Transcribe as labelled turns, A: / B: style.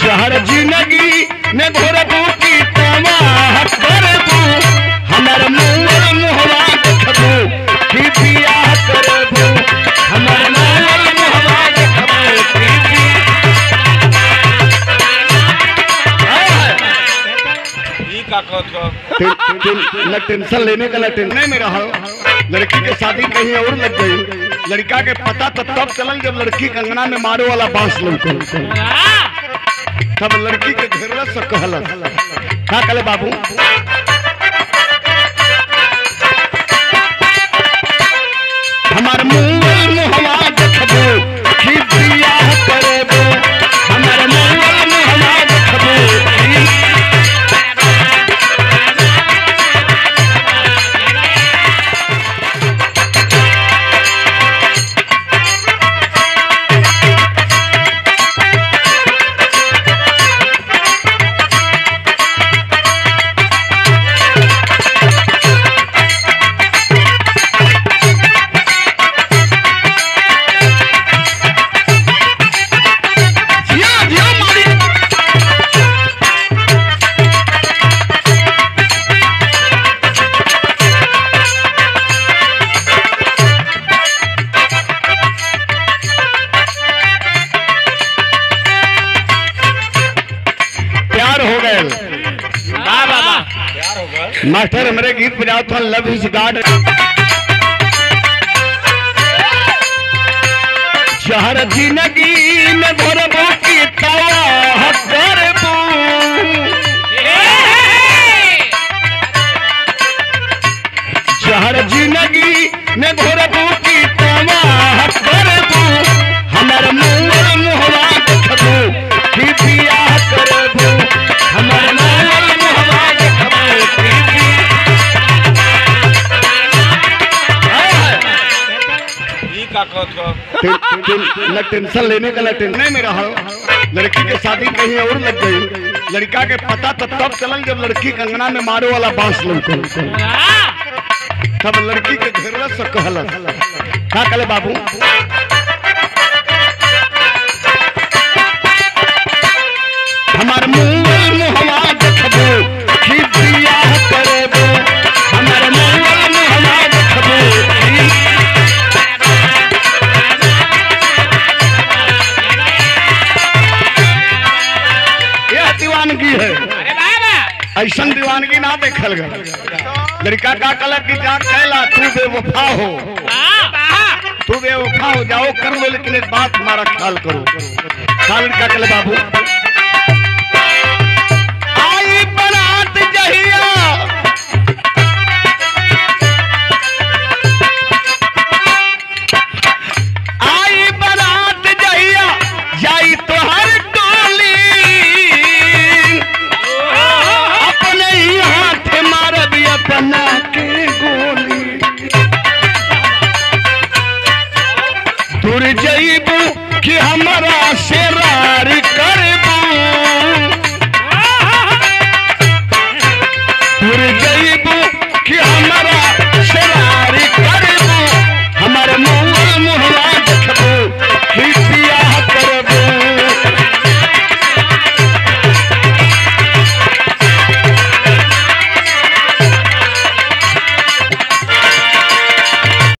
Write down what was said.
A: शहर ज़िंदगी में की तबाह करबू हमर मुँह मुहवा देखबू की बियाह करबू हमर मुँह मुहवा देखबू की
B: ई का कहत हो
A: टेंशन लेने का टेंशन। में रहा लड़की के शादी कहीं और लग गई। लड़का के पता तो तब चलल जब लड़की कंगना में मारो वाला बाँस लौटल तब लड़की के घेरल से कहल का कहले बाबू? मास्टर हमारे गीत बजाओ था लव इज़ गॉड शहर ज़िंदगी में भरबू की शहर ज़िंदगी में न टेंशन लेने का ना टेंशन नहीं मेरा लड़की के शादी कहीं और लग गई। लड़का के पता तो तब चलल जब लड़की कंगना में मारे वाला बाँस लौटल तब लड़की के घेरल से कहल। का कहले बाबू। ऐसा दीवानगी ना देखल गए। लड़का का कल की जा कहला तू बेवफा हो। तू बेवफा हो, जाओ कर लो, लेकिन एक बात हमारा ख्याल करो। का कल बाबू। दूर जईबू कि हमारा शेरार